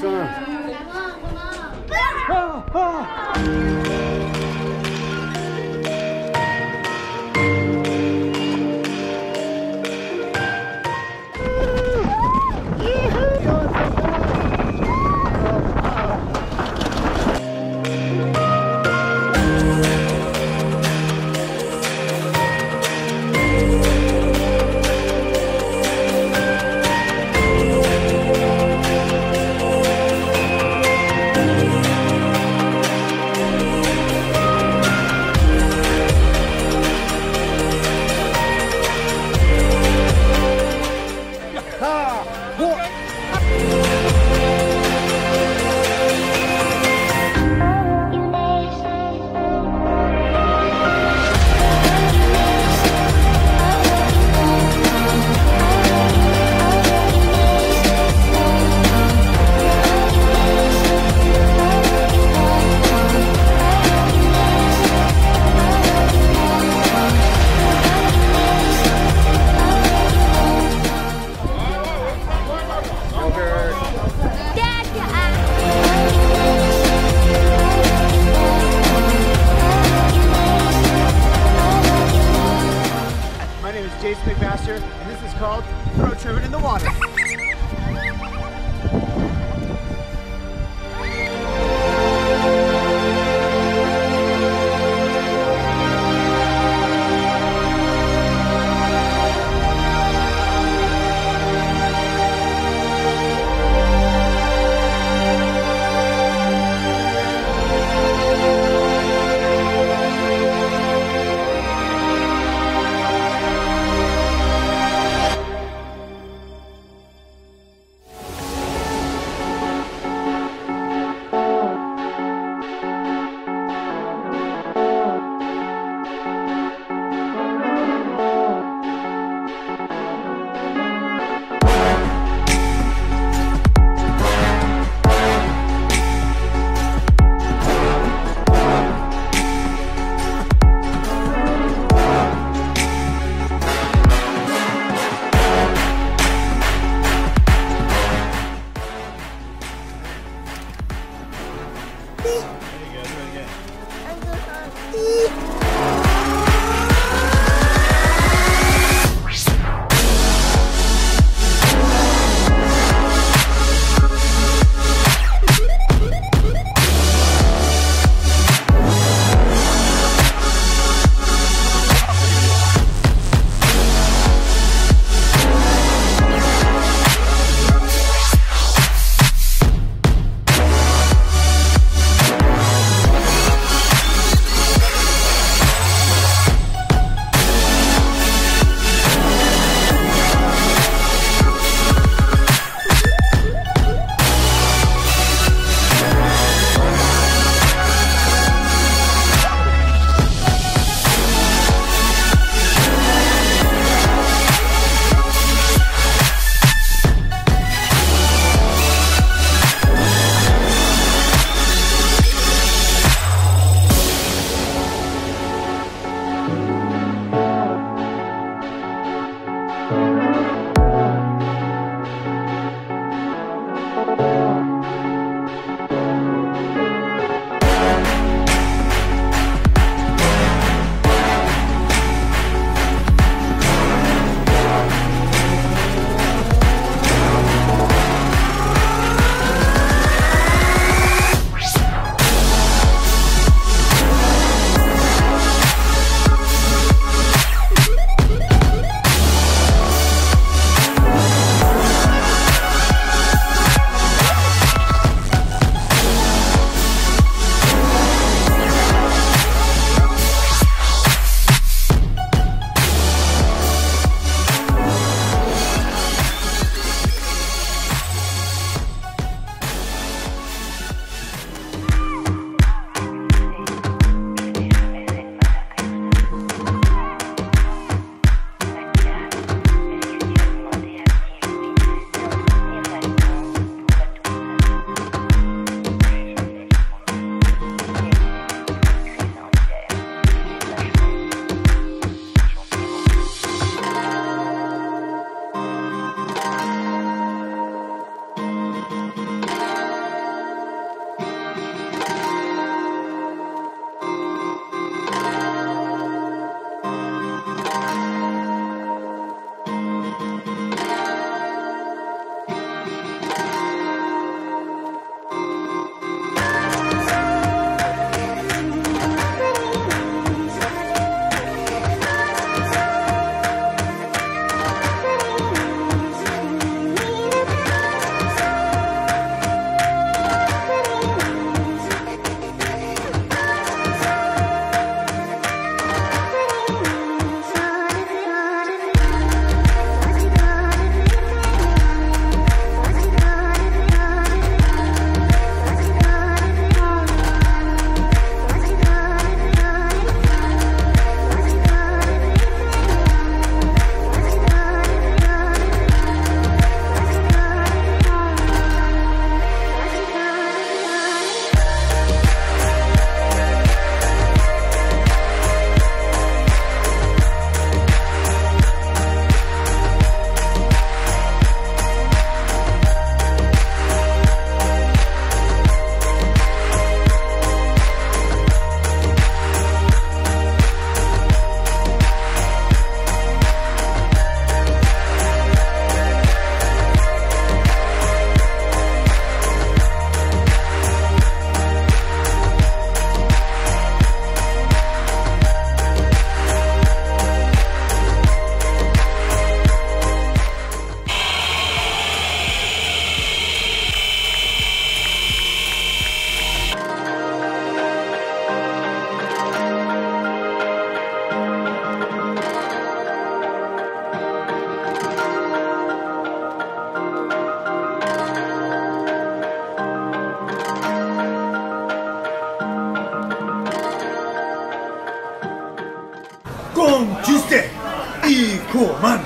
boy, what's going on? There you go, do it again. ンチしていい子マン